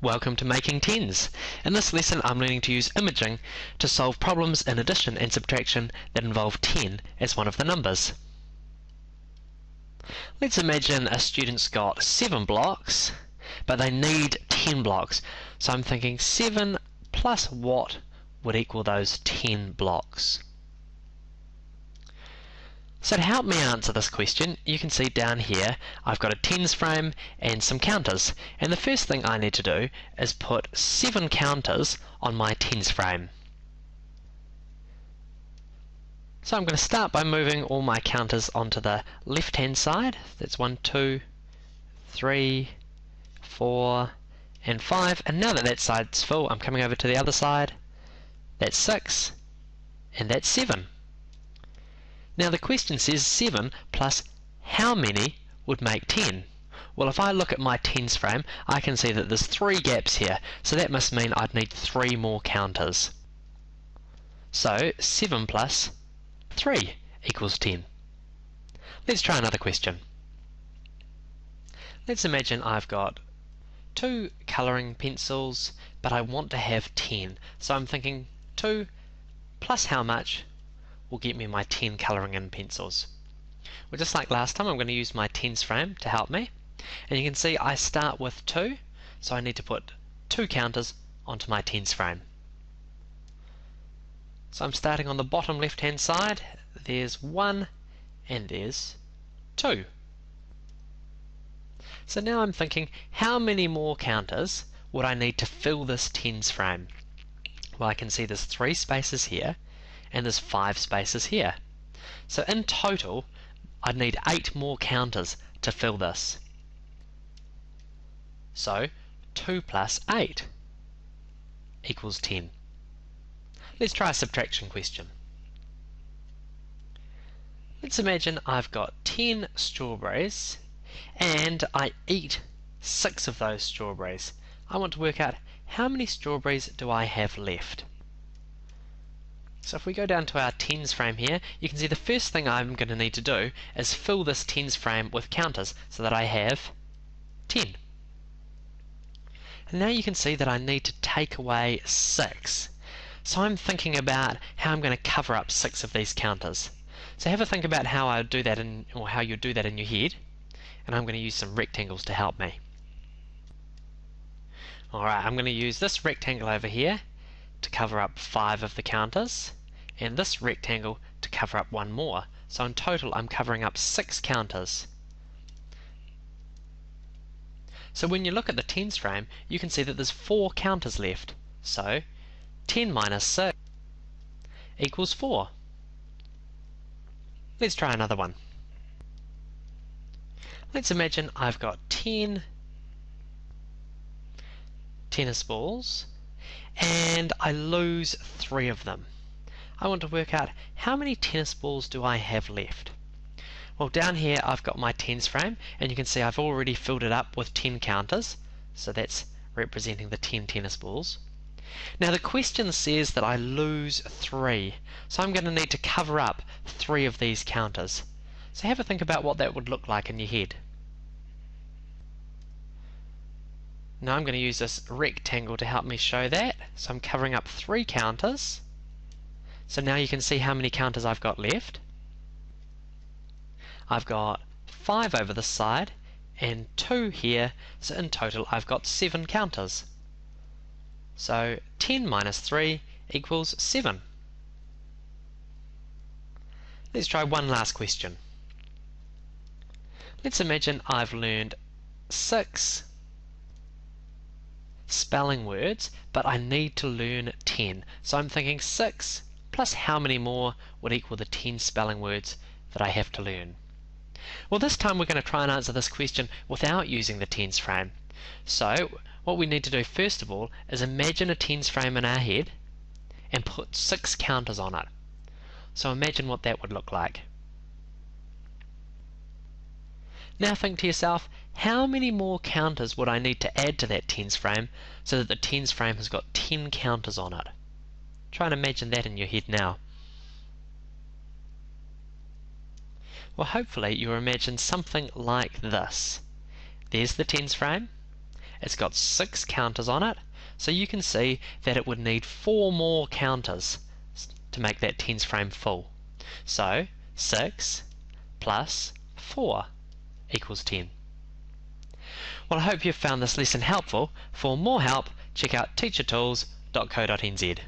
Welcome to Making Tens. In this lesson I'm learning to use imaging to solve problems in addition and subtraction that involve 10 as one of the numbers. Let's imagine a student's got 7 blocks, but they need 10 blocks. So I'm thinking 7 plus what would equal those 10 blocks. So to help me answer this question, you can see down here I've got a tens frame and some counters. And the first thing I need to do is put 7 counters on my tens frame. So I'm going to start by moving all my counters onto the left hand side. That's 1, 2, 3, 4, and 5. And now that that side's full, I'm coming over to the other side. That's 6, and that's 7. Now the question says 7 plus how many would make 10? Well, if I look at my tens frame, I can see that there's three gaps here, so that must mean I'd need three more counters. So 7 plus 3 equals 10. Let's try another question. Let's imagine I've got two colouring pencils, but I want to have 10. So I'm thinking 2 plus how much will get me my 10 colouring in pencils. Well, just like last time, I'm going to use my tens frame to help me. And you can see I start with 2, so I need to put two counters onto my tens frame. So I'm starting on the bottom left hand side. There's 1 and there's 2. So now I'm thinking, how many more counters would I need to fill this tens frame? Well, I can see there's three spaces here, and there's five spaces here. So in total, I'd need eight more counters to fill this. So 2 plus 8 equals 10. Let's try a subtraction question. Let's imagine I've got 10 strawberries and I eat 6 of those strawberries. I want to work out how many strawberries do I have left. So if we go down to our tens frame here, you can see the first thing I'm going to need to do is fill this tens frame with counters so that I have 10. And now you can see that I need to take away 6. So I'm thinking about how I'm going to cover up 6 of these counters. So have a think about how I do that in, or how you do that in your head. And I'm going to use some rectangles to help me. Alright, I'm going to use this rectangle over here to cover up 5 of the counters and this rectangle to cover up one more. So in total I'm covering up six counters. So when you look at the tens frame, you can see that there's four counters left. So 10 minus 6 equals 4. Let's try another one. Let's imagine I've got 10 tennis balls and I lose three of them. I want to work out how many tennis balls do I have left. Well down here I've got my tens frame and you can see I've already filled it up with 10 counters so that's representing the 10 tennis balls. Now the question says that I lose 3 so I'm going to need to cover up 3 of these counters. So have a think about what that would look like in your head. Now I'm going to use this rectangle to help me show that. So I'm covering up 3 counters so now you can see how many counters I've got left. I've got 5 over the side and 2 here, so in total I've got 7 counters. So 10 minus 3 equals 7. Let's try one last question. Let's imagine I've learned 6 spelling words, but I need to learn 10. So I'm thinking 6 plus how many more would equal the 10 spelling words that I have to learn? Well, this time we're going to try and answer this question without using the tens frame. So, what we need to do first of all is imagine a tens frame in our head and put six counters on it. So imagine what that would look like. Now think to yourself, how many more counters would I need to add to that tens frame so that the tens frame has got 10 counters on it? Try and imagine that in your head now. Well, hopefully you'll imagine something like this. There's the tens frame, It's got six counters on it, so you can see that it would need four more counters to make that tens frame full. So 6 plus 4 equals 10. Well, I hope you've found this lesson helpful. For more help, check out teachertools.co.nz.